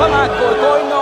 phân hạt